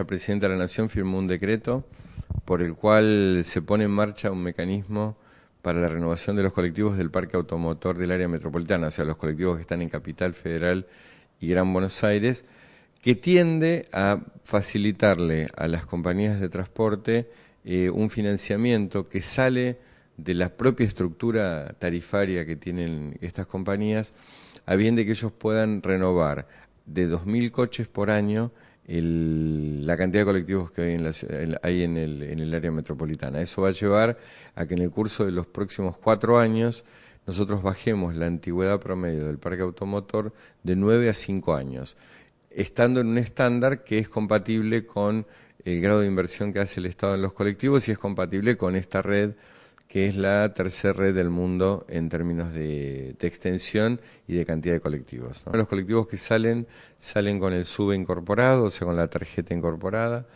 La Presidenta de la Nación firmó un decreto por el cual se pone en marcha un mecanismo para la renovación de los colectivos del parque automotor del área metropolitana, o sea, los colectivos que están en Capital Federal y Gran Buenos Aires, que tiende a facilitarle a las compañías de transporte eh, un financiamiento que sale de la propia estructura tarifaria que tienen estas compañías, a bien de que ellos puedan renovar de 2.000 coches por año la cantidad de colectivos que hay, en, la, hay en, el, en el área metropolitana. Eso va a llevar a que en el curso de los próximos cuatro años nosotros bajemos la antigüedad promedio del parque automotor de 9 a 5 años, estando en un estándar que es compatible con el grado de inversión que hace el Estado en los colectivos y es compatible con esta red que es la tercera red del mundo en términos de, extensión y de cantidad de colectivos. Los colectivos que salen, salen con el SUBE incorporado, o sea, con la tarjeta incorporada,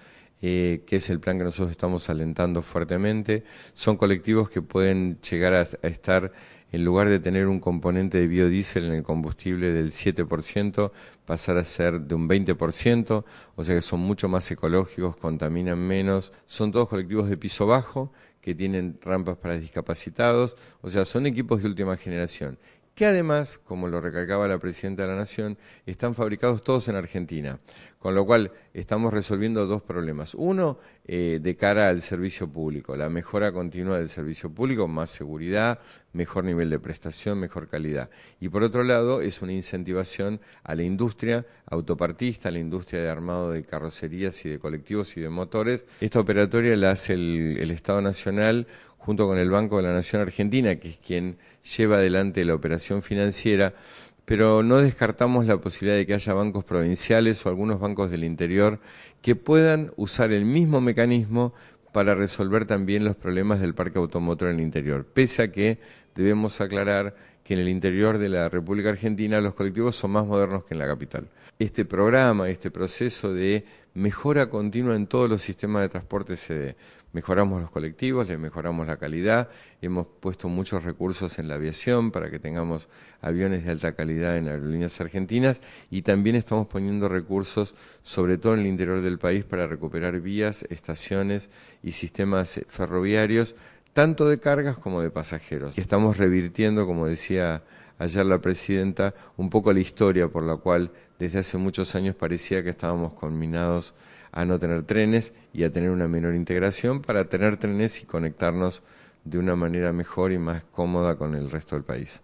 eh, que es el plan que nosotros estamos alentando fuertemente. Son colectivos que pueden llegar a, estar, en lugar de tener un componente de biodiesel en el combustible del 7%, pasar a ser de un 20%, o sea que son mucho más ecológicos, contaminan menos. Son todos colectivos de piso bajo que tienen rampas para discapacitados, o sea, son equipos de última generación, que además, como lo recalcaba la Presidenta de la Nación, están fabricados todos en Argentina, con lo cual estamos resolviendo dos problemas. Uno, eh, de cara al servicio público, la mejora continua del servicio público, más seguridad, mejor nivel de prestación, mejor calidad. Y por otro lado, es una incentivación a la industria autopartista, a la industria de armado de carrocerías y de colectivos y de motores. Esta operatoria la hace el, el Estado Nacional junto con el Banco de la Nación Argentina, que es quien lleva adelante la operación financiera, pero no descartamos la posibilidad de que haya bancos provinciales o algunos bancos del interior que puedan usar el mismo mecanismo para resolver también los problemas del parque automotor en el interior, pese a que debemos aclarar que en el interior de la República Argentina los colectivos son más modernos que en la capital. Este programa, este proceso de mejora continua en todos los sistemas de transporte se. Mejoramos los colectivos, le mejoramos la calidad, hemos puesto muchos recursos en la aviación para que tengamos aviones de alta calidad en aerolíneas argentinas y también estamos poniendo recursos, sobre todo en el interior del país, para recuperar vías, estaciones y sistemas ferroviarios tanto de cargas como de pasajeros. Y estamos revirtiendo, como decía ayer la presidenta, un poco la historia por la cual desde hace muchos años parecía que estábamos combinados a no tener trenes y a tener una menor integración para tener trenes y conectarnos de una manera mejor y más cómoda con el resto del país.